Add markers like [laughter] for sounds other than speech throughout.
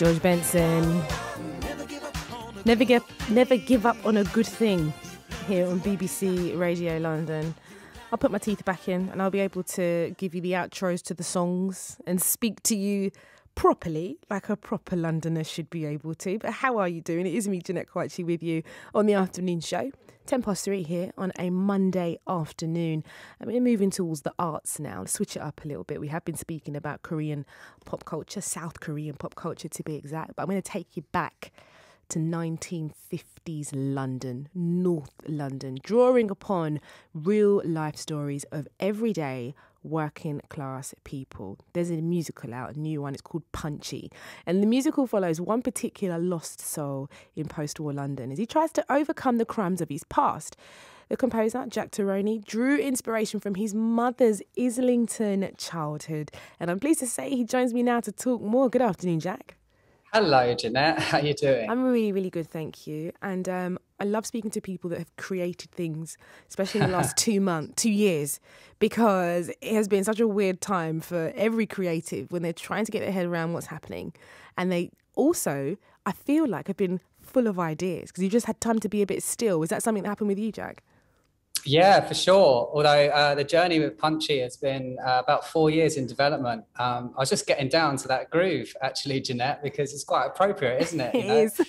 George Benson. Never give, never give up on a good thing here on BBC Radio London. I'll put my teeth back in and I'll be able to give you the outros to the songs and speak to you properly, like a proper Londoner should be able to. But how are you doing? It is me, Jeanette Kwakye, with you on the afternoon show. 10 past 3 here on a Monday afternoon. And we're moving towards the arts now. Let's switch it up a little bit. We have been speaking about Korean pop culture, South Korean pop culture to be exact, but I'm going to take you back to 1950s London, North London, drawing upon real life stories of everyday working class people. There's a musical out, a new one, it's called Punchy. And the musical follows one particular lost soul in post war London as he tries to overcome the crimes of his past. The composer, Jack Terroni, drew inspiration from his mother's Islington childhood. And I'm pleased to say he joins me now to talk more. Good afternoon, Jack. Hello, Jeanette. [laughs] How you doing? I'm really, really good, thank you. And um, I love speaking to people that have created things, especially in the last [laughs] two months, two years, because it has been such a weird time for every creative when they're trying to get their head around what's happening, and they also, I feel like, have been full of ideas because you just had time to be a bit still. Was that something that happened with you, Jack? Yeah, for sure. Although uh, the journey with Punchy has been uh, about four years in development. Um, I was just getting down to that groove, actually, Jeanette, because it's quite appropriate, isn't it? [laughs] it know? is.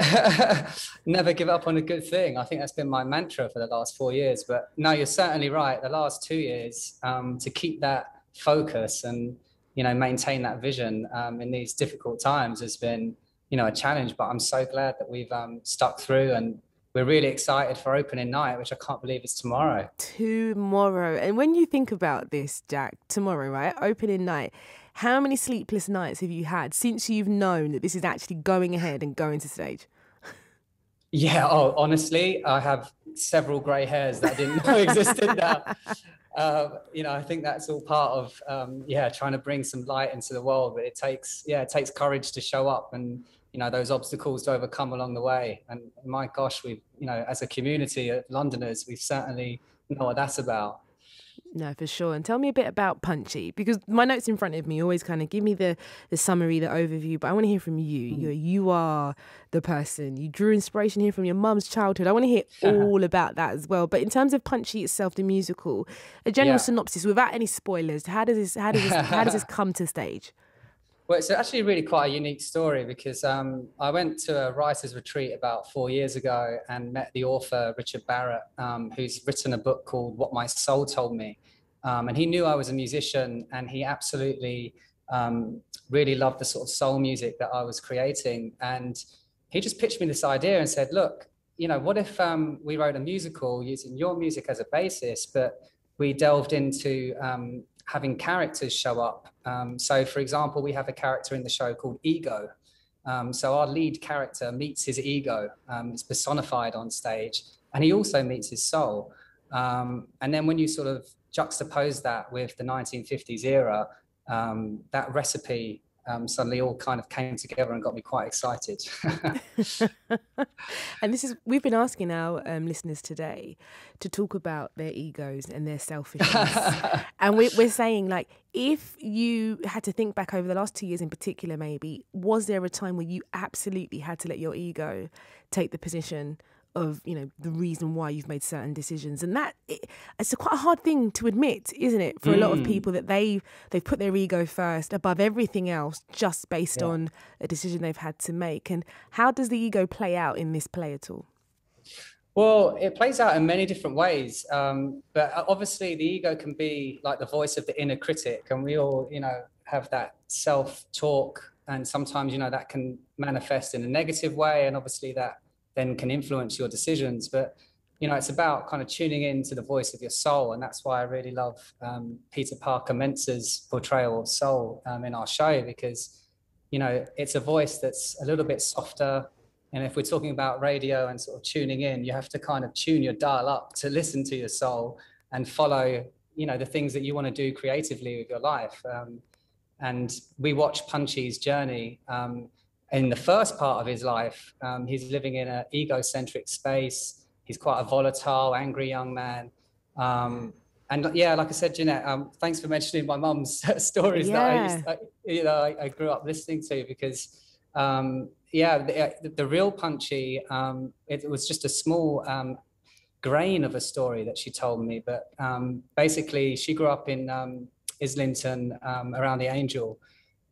[laughs] Never give up on a good thing. I think that's been my mantra for the last four years. But no, you're certainly right. The last two years, um, to keep that focus and you know maintain that vision um, in these difficult times has been you know a challenge. But I'm so glad that we've um, stuck through and we're really excited for opening night, which I can't believe is tomorrow. Tomorrow. And when you think about this, Jack, tomorrow, right? Opening night. How many sleepless nights have you had since you've known that this is actually going ahead and going to stage? Yeah, oh, honestly, I have several grey hairs that I didn't know [laughs] existed now. Uh, you know, I think that's all part of, um, yeah, trying to bring some light into the world. But it takes, yeah, it takes courage to show up and you know those obstacles to overcome along the way and my gosh we you know as a community of londoners we certainly know what that's about no, for sure. And tell me a bit about Punchy because my notes in front of me always kind of give me the the summary, the overview. But I want to hear from you. Mm. You you are the person. You drew inspiration here from your mum's childhood. I want to hear [laughs] all about that as well. But in terms of Punchy itself, the musical, a general yeah. synopsis without any spoilers. How does this how does this, how does [laughs] this come to stage? Well, it's actually really quite a unique story because um, I went to a writer's retreat about four years ago and met the author Richard Barrett, um, who's written a book called What My Soul Told Me. Um, and he knew I was a musician and he absolutely um, really loved the sort of soul music that I was creating. And he just pitched me this idea and said, look, you know, what if um, we wrote a musical using your music as a basis, but we delved into um, having characters show up. Um, so, for example, we have a character in the show called Ego. Um, so, our lead character meets his ego, um, it's personified on stage, and he also meets his soul. Um, and then, when you sort of juxtapose that with the 1950s era, um, that recipe um, suddenly all kind of came together and got me quite excited. [laughs] and this is we've been asking our um, listeners today to talk about their egos and their selfishness, [laughs] and we're, we're saying like if you had to think back over the last two years in particular, maybe was there a time where you absolutely had to let your ego take the position of you know the reason why you've made certain decisions and that it, it's a quite a hard thing to admit isn't it for mm. a lot of mm. people that they they've put their ego first above everything else just based yeah. on a decision they've had to make and how does the ego play out in this play at all well, it plays out in many different ways, um, but obviously the ego can be like the voice of the inner critic, and we all, you know, have that self-talk, and sometimes, you know, that can manifest in a negative way, and obviously that then can influence your decisions. But you know, it's about kind of tuning in to the voice of your soul, and that's why I really love um, Peter Parker Mentz's portrayal of soul um, in our show because you know it's a voice that's a little bit softer. And if we're talking about radio and sort of tuning in, you have to kind of tune your dial up to listen to your soul and follow, you know, the things that you want to do creatively with your life. Um, and we watch Punchy's journey. Um, in the first part of his life, um, he's living in an egocentric space. He's quite a volatile, angry young man. Um, and yeah, like I said, Jeanette, um, thanks for mentioning my mum's [laughs] stories yeah. that I, used, I, you know, I, I, grew up listening to because um, yeah, the, uh, the, real Punchy, um, it was just a small um, grain of a story that she told me. But um, basically, she grew up in um, Islington um, around the Angel,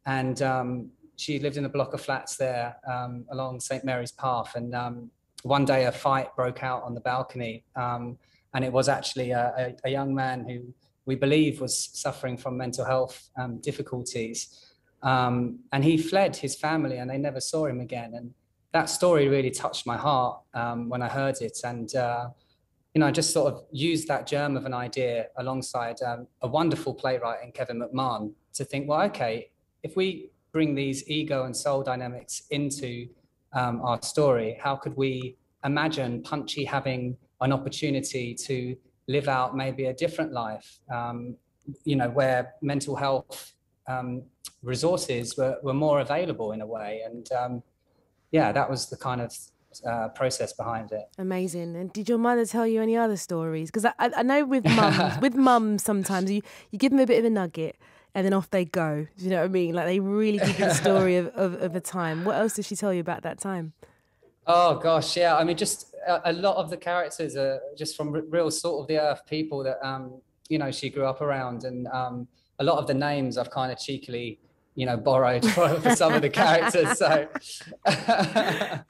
and um, she lived in a block of flats there um, along St Mary's Path. And um, one day, a fight broke out on the balcony, um, and it was actually a, a, a, young man who we believe was suffering from mental health difficulties. and he fled his family, and they never saw him again. And that story really touched my heart when I heard it. And uh, you know, I just sort of used that germ of an idea alongside um, a wonderful playwright in Kevin McMahon to think, well, okay, if we bring these ego and soul dynamics into um, our story, how could we imagine Punchy having an opportunity to live out maybe a different life, um, you know, where mental health um, resources were, were more available in a way. And um, yeah, that was the kind of uh, process behind it. Amazing. And did your mother tell you any other stories? Because I, I know with [laughs] mums, with mums sometimes you, you give them a bit of a nugget and then off they go. Do you know what I mean? Like they really give you the story of, of, of a time. What else did she tell you about that time? Oh gosh, yeah. I mean, just a, a lot of the characters are just from r- real sort of the earth people that um, you know she grew up around, and um, a lot of the names I've kind of cheekily, you know, borrowed [laughs] for, for some of the characters. So [laughs]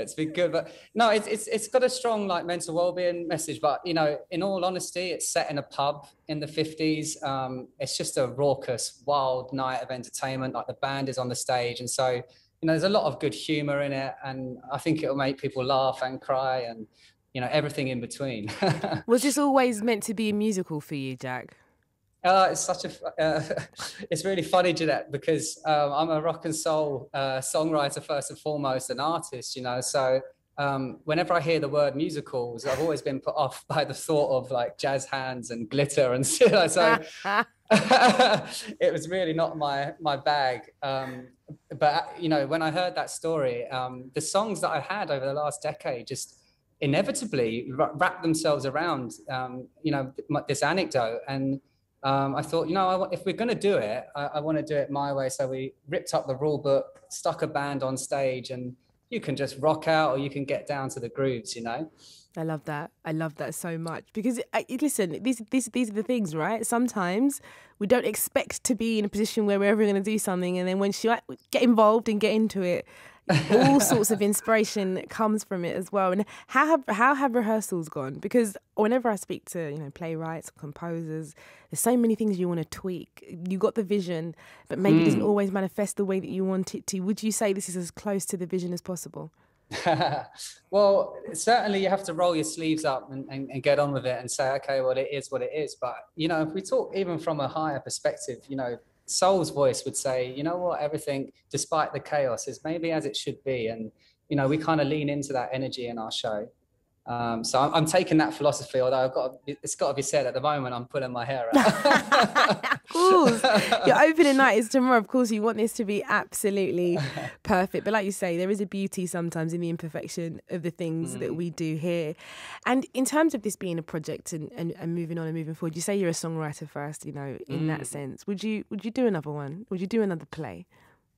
it's been good but no it's, it's it's got a strong like mental well-being message but you know in all honesty it's set in a pub in the 50s um, it's just a raucous wild night of entertainment like the band is on the stage and so you know there's a lot of good humor in it and i think it'll make people laugh and cry and you know everything in between. [laughs] Was this always meant to be a musical for you jack uh, it's such a, uh, [laughs] it's really funny, Jeanette, because um, I'm a rock and soul uh, songwriter first and foremost, an artist, you know. So um, whenever I hear the word musicals, I've always been put off by the thought of like jazz hands and glitter and [laughs] so. [laughs] it was really not my my bag. Um, but you know, when I heard that story, um, the songs that I had over the last decade just inevitably wrap themselves around, um, you know, this anecdote and um, I thought, you know, if we're going to do it, I, I want to do it my way. So we ripped up the rule book, stuck a band on stage, and you can just rock out or you can get down to the grooves, you know. I love that. I love that so much because I, listen, these these these are the things, right? Sometimes we don't expect to be in a position where we're ever going to do something, and then when you get involved and get into it, all [laughs] sorts of inspiration comes from it as well. And how have how have rehearsals gone? Because whenever I speak to you know playwrights, composers, there's so many things you want to tweak. You got the vision, but maybe mm. it doesn't hmm. always manifest the way that you want it to. Would you say this is as close to the vision as possible? [laughs] well, certainly you have to roll your sleeves up and, and, and, get on with it and say, okay, well, it is what it is. But, you know, if we talk even from a higher perspective, you know, soul's voice would say, you know what, everything, despite the chaos, is maybe as it should be. And, you know, we kind of lean into that energy in our show. Um, so I'm, I'm, taking that philosophy, although I've got to, it's got to be said at the moment I'm pulling my hair out. [laughs] of course, your opening night is tomorrow. Of course, you want this to be absolutely [laughs] perfect. But like you say, there is a beauty sometimes in the imperfection of the things mm. that we do here. And in terms of this being a project and, and, and, moving on and moving forward, you say you're a songwriter first. You know, in mm. that sense, would you would you do another one? Would you do another play?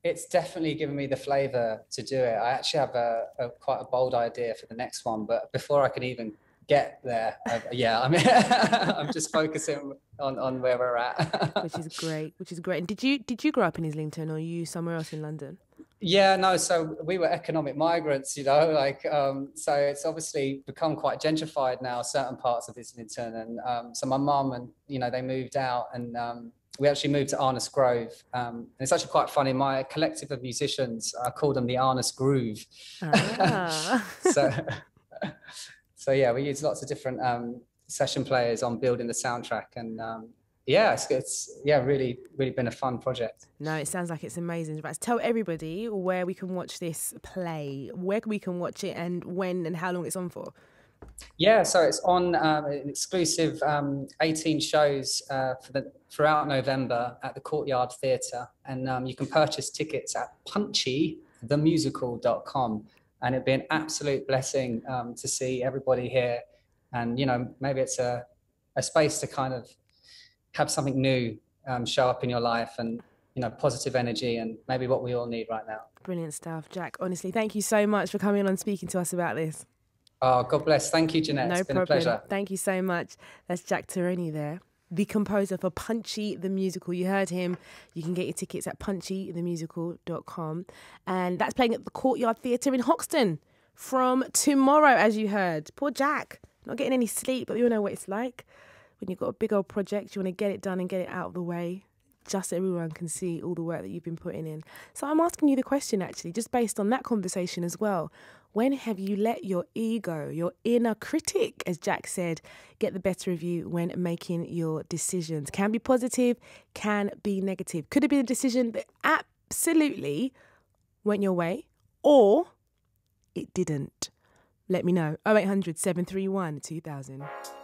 It's definitely given me the flavor to do it. I actually have a, a, quite a bold idea for the next one, but before I can even get there, uh, yeah, I'm [laughs] I'm just focusing on, on where we're at. [laughs] which is great, which is great. And did you did you grow up in Islington or you somewhere else in London? Yeah, no. So we were economic migrants, you know, like um, so. It's obviously become quite gentrified now, certain parts of Islington, and um, so my mum and you know they moved out, and um, we actually moved to Arnos Grove. Um, and it's actually quite funny. My collective of musicians, I call them the Arnos Groove. Ah. [laughs] so, so yeah, we use lots of different um, session players on building the soundtrack, and um, yeah, it's, it's, yeah, really, really been a fun project. No, it sounds like it's amazing. But tell everybody where we can watch this play, where we can watch it, and when and how long it's on for. Yeah, so it's on um, an exclusive um, 18 shows uh, for the throughout November at the Courtyard Theatre, and um, you can purchase tickets at punchythemusical.com. And it'd be an absolute blessing um, to see everybody here, and you know maybe it's a a space to kind of have something new um, show up in your life and you know, positive energy and maybe what we all need right now. Brilliant stuff, Jack. Honestly, thank you so much for coming on and speaking to us about this. Oh, God bless. Thank you, Jeanette. No it's been problem. a pleasure. Thank you so much. That's Jack Terroni there, the composer for Punchy the Musical. You heard him. You can get your tickets at punchythemusical.com. And that's playing at the Courtyard Theatre in Hoxton from tomorrow, as you heard. Poor Jack, not getting any sleep, but you all know what it's like. When you've got a big old project, you want to get it done and get it out of the way just everyone can see all the work that you've been putting in. So I'm asking you the question actually, just based on that conversation as well. When have you let your ego, your inner critic, as Jack said, get the better of you when making your decisions? Can be positive, can be negative. Could have been a decision that absolutely went your way, or it didn't. Let me know. 0800 731 2000.